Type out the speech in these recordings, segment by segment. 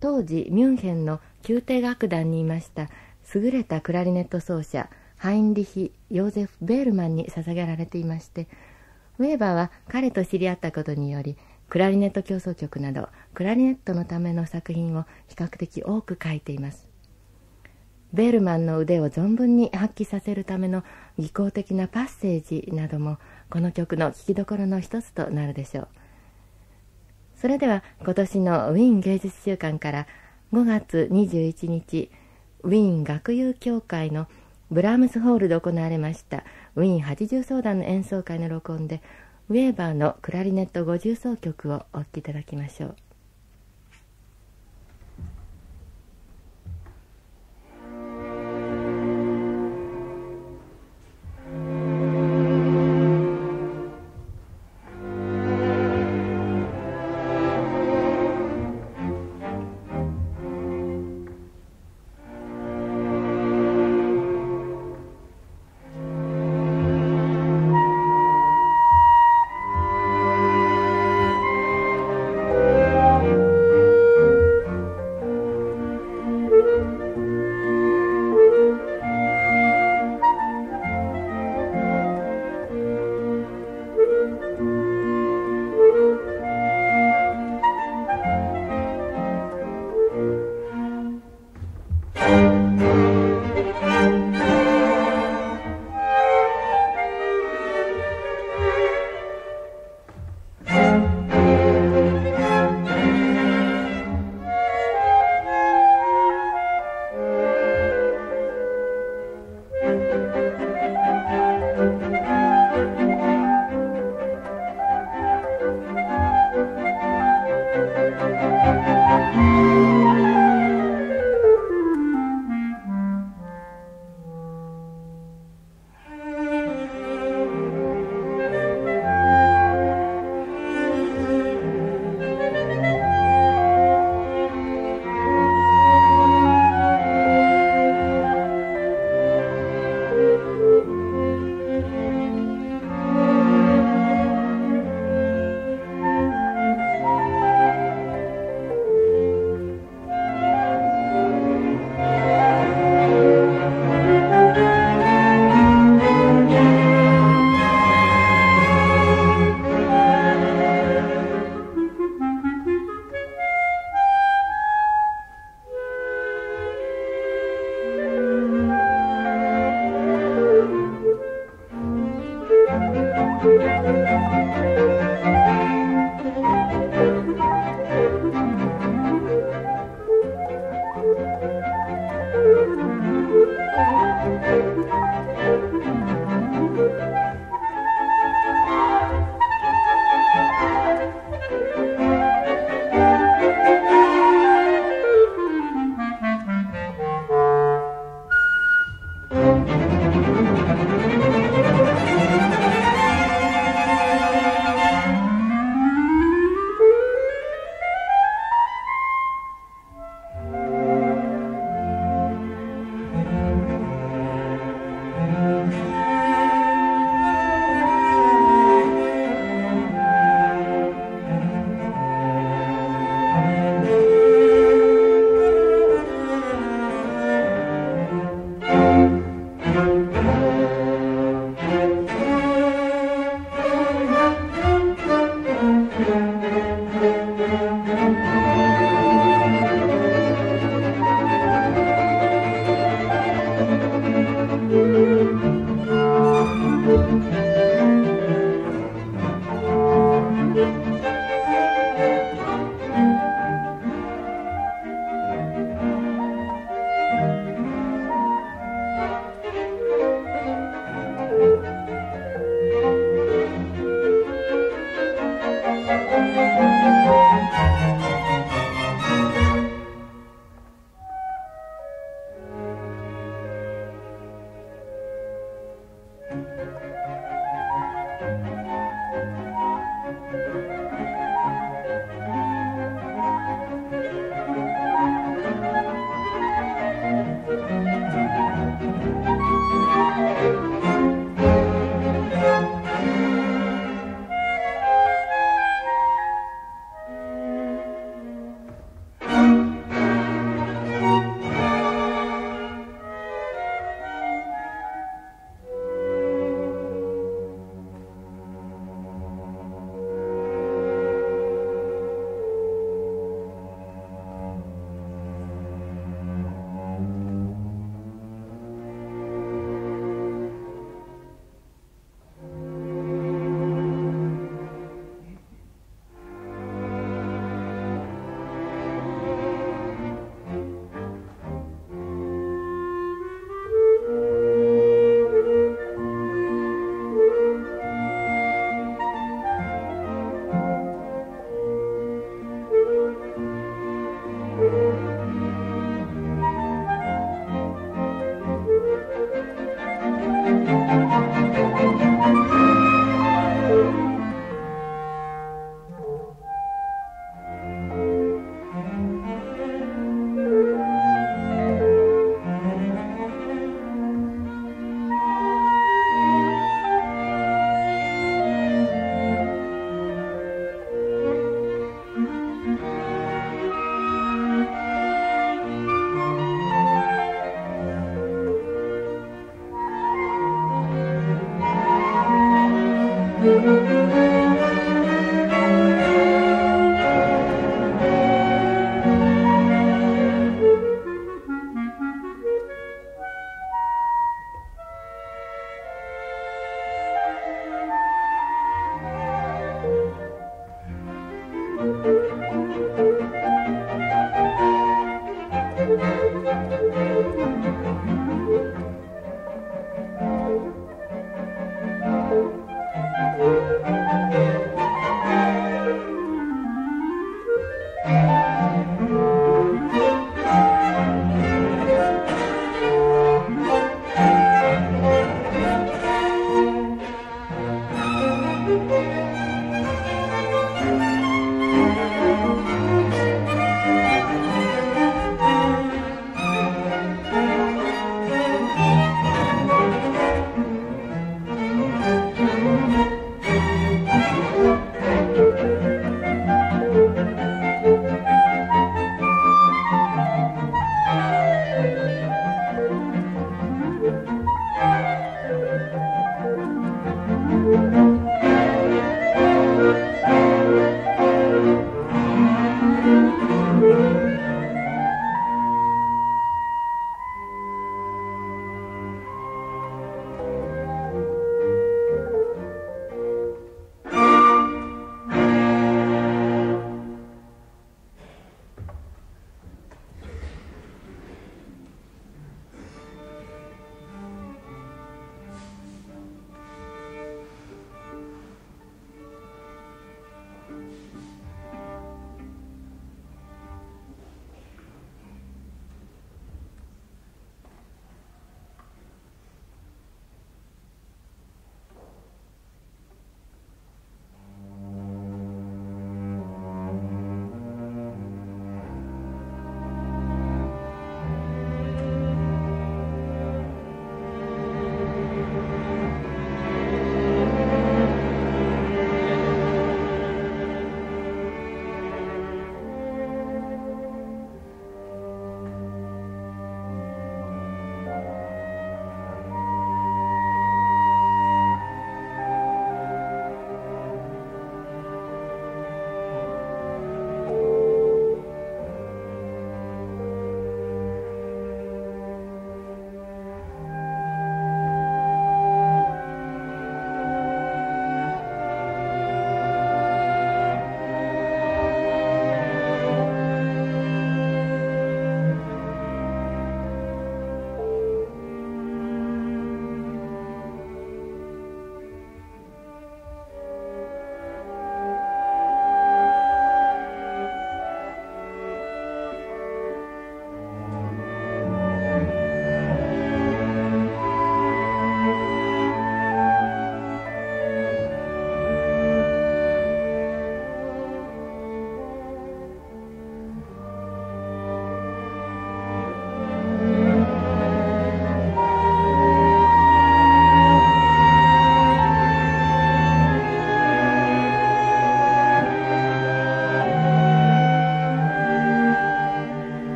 当時ミュンヘンの宮廷楽団にいました優れたクラリネット奏者ハインリヒ・ヨーゼフ・ベールマンに捧げられていましてウェーバーは彼と知り合ったことによりクラリネット協奏曲などクラリネットのための作品を比較的多く書いています。ベールマンの腕を存分に発揮させるための技巧的なパッセージなどもこの曲の聴きどころの一つとなるでしょう。それでは今年のウィーン芸術週間から5月21日ウィーン学友協会のブラームスホールで行われましたウィーン80相談の演奏会の録音でウェーバーのクラリネット50奏曲をお聴きいただきましょう。「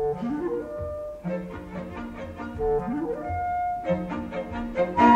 Thank you.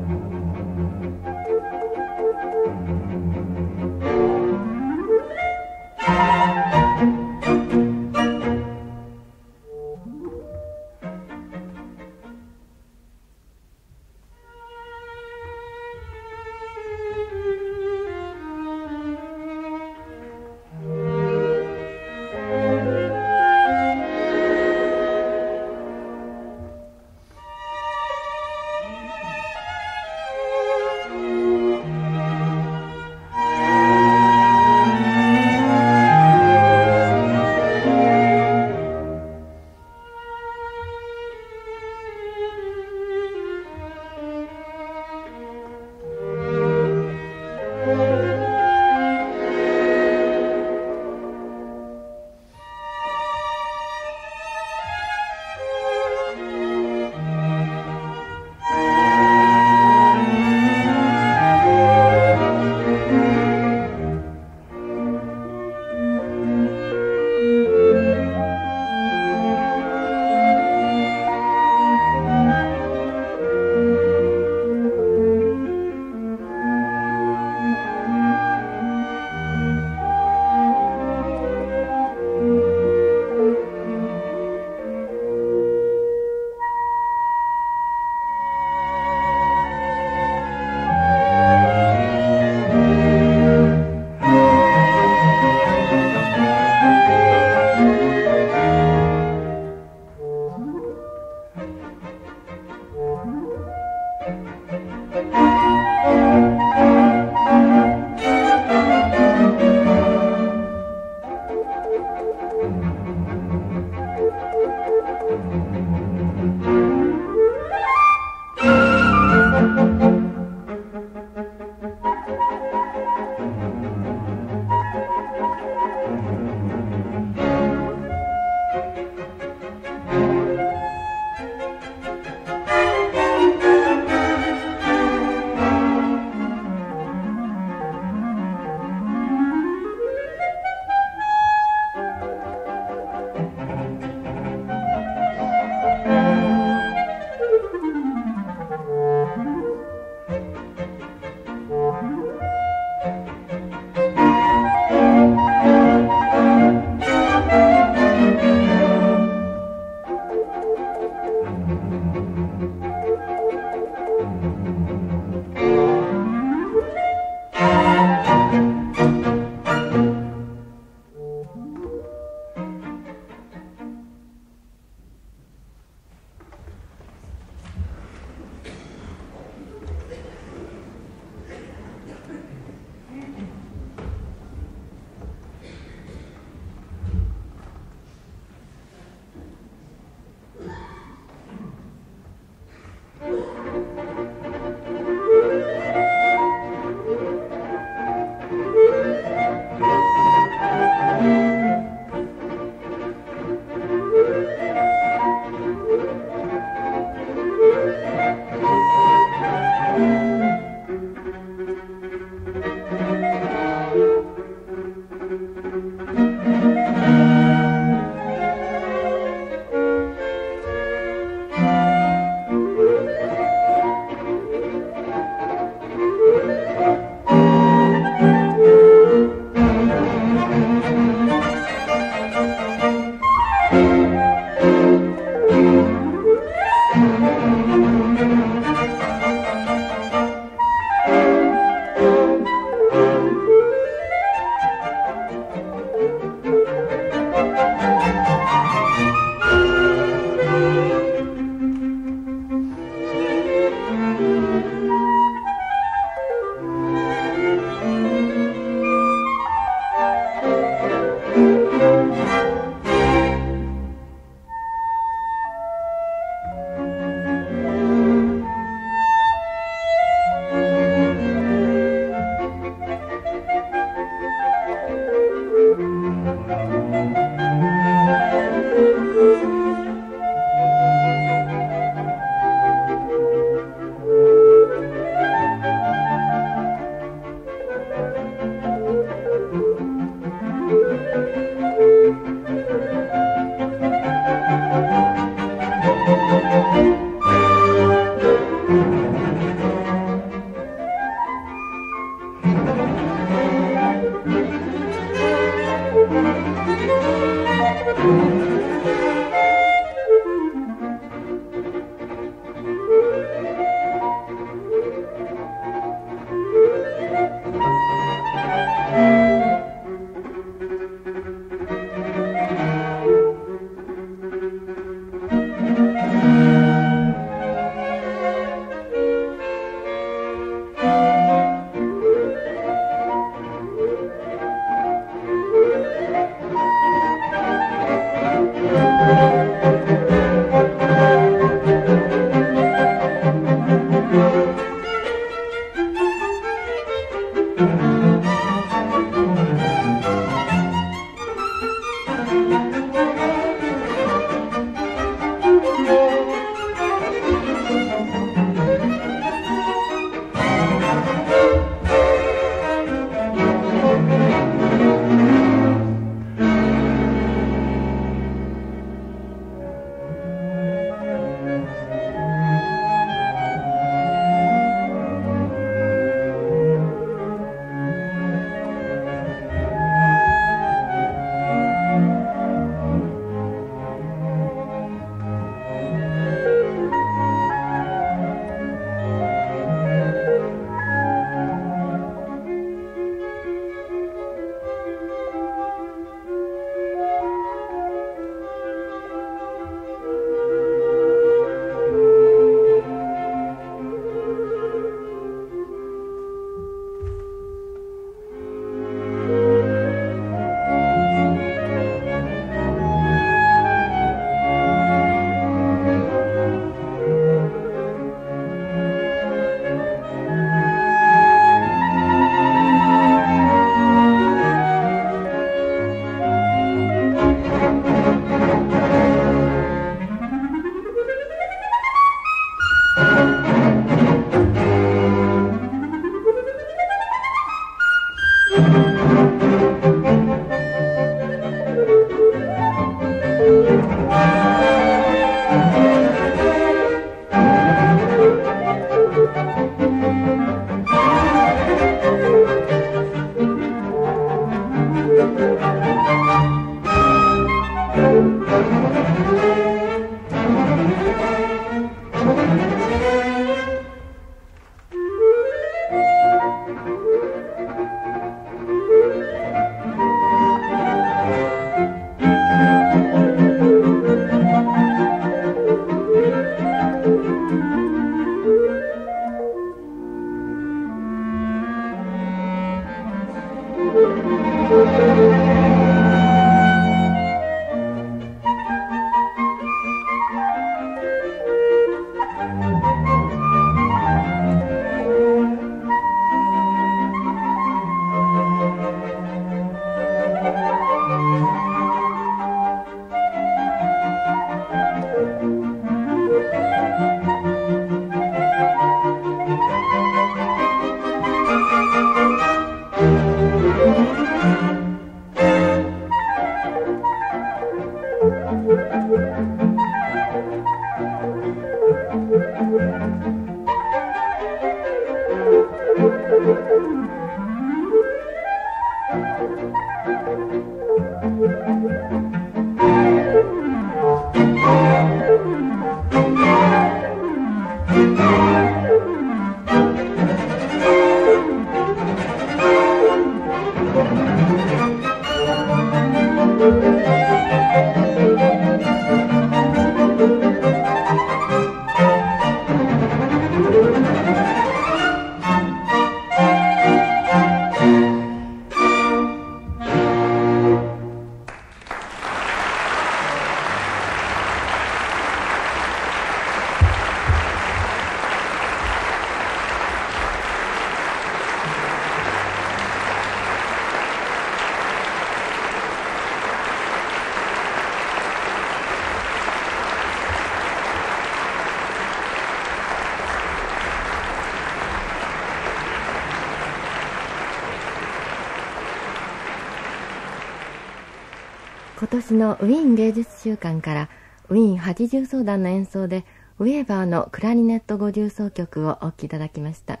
年のウィーン芸術週間からウィーン八重奏団の演奏でウェーバーのクラリネット五重奏曲をお聴きいただきました。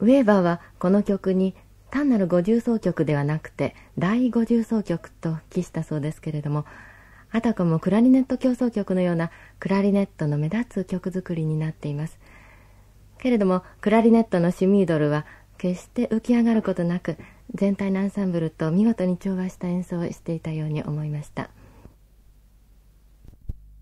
ウェーバーはこの曲に単なる五重奏曲ではなくて第五重奏曲と記したそうですけれどもあたかもクラリネット協奏曲のようなクラリネットの目立つ曲作りになっています。けれどもクラリネットのシュミードルは決して浮き上がることなく全体のアンサンブルと見事に調和した演奏をしていたように思いました。